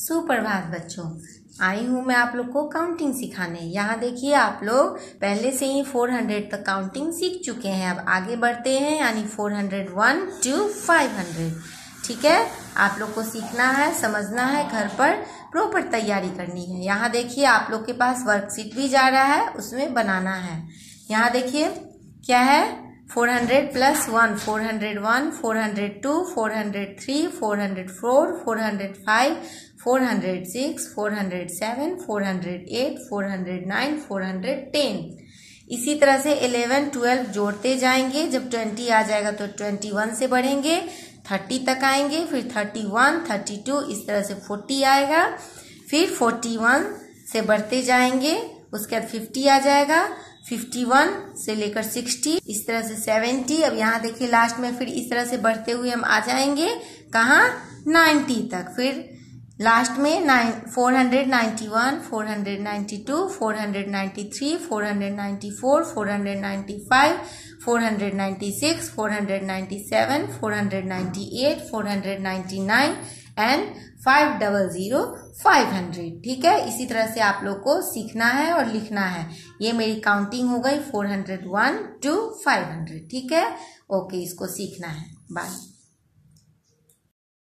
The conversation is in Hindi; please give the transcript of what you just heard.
सुप्रभात बच्चों। आई हूँ मैं आप लोग को काउंटिंग सिखाने। यहाँ देखिए आप लोग पहले से ही 400 तक काउंटिंग सीख चुके हैं। अब आगे बढ़ते हैं, यानी 401 टू 500 ठीक है? आप लोग को सीखना है, समझना है, घर पर प्रॉपर तैयारी करनी है। यहाँ देखिए आप लोग के पास वर्कशीट भी जा रहा है, उसमें बनाना है। यहाँ देखिए, क्या है? 400 प्लस वन 401, 402, 403, 404, 405, 406, 407, 408, 409, 410 इसी तरह से 11, 12 जोड़ते जाएँगे जब 20 आ जाएगा तो 21 से बढ़ेंगे 30 तक आएँगे फिर 31, 32 इस तरह से 40 आएगा फिर 41 से बढ़ते जाएँगे उसके बाद 50 आ जाएगा। 51 से लेकर 60 इस तरह से 70 अब यहाँ देखिए लास्ट में फिर इस तरह से बढ़ते हुए हम आ जाएँगे। कहा? 90 तक। फिर लास्ट में nine four hundred ninety one four hundred ninety two four hundred ninety three four hundred ninety four four hundred ninety five four hundred ninety six four hundred ninety seven four hundred ninety eight four hundred ninety nine and five double zero five hundred. ठीक है? इसी तरह से आप लोग को सीखना है और लिखना है। ये मेरी काउंटिंग हो गई four hundred one two five hundred ठीक है? ओके इसको सीखना है। बाय